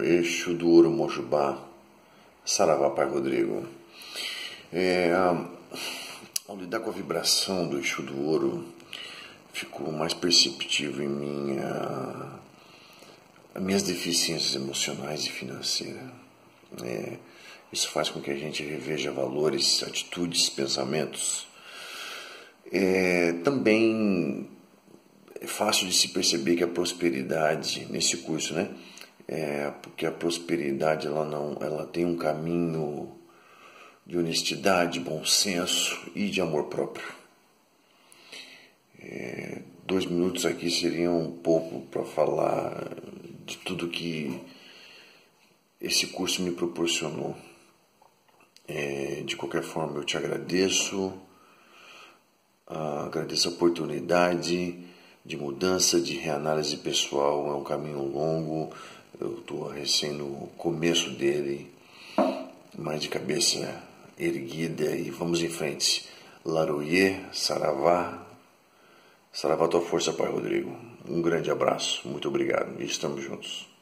Eixo do Ouro Mojubá, Saravá Pai Rodrigo. É, ao lidar com a vibração do eixo do ouro, ficou mais perceptível em mim as minhas deficiências emocionais e financeiras. É, isso faz com que a gente reveja valores, atitudes, pensamentos. É, também é fácil de se perceber que a prosperidade nesse curso, né? É, porque a prosperidade ela não, ela tem um caminho de honestidade, bom senso e de amor próprio. É, dois minutos aqui seriam um pouco para falar de tudo que esse curso me proporcionou. É, de qualquer forma, eu te agradeço, agradeço a oportunidade de mudança, de reanálise pessoal. É um caminho longo, eu estou recém no começo dele, mais de cabeça erguida e vamos em frente. Larouye, Saravá, Saravá tua força, Pai Rodrigo. Um grande abraço, muito obrigado e estamos juntos.